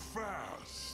fast.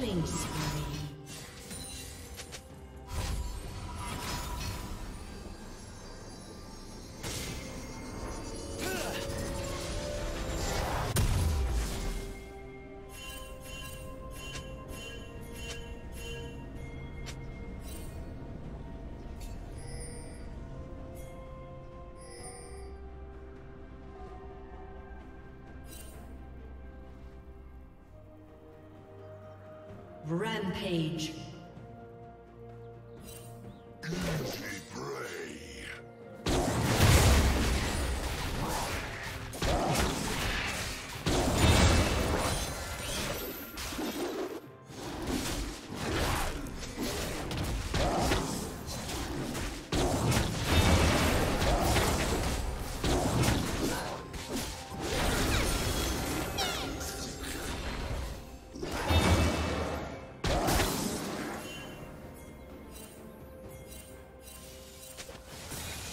Killing spree. Rampage.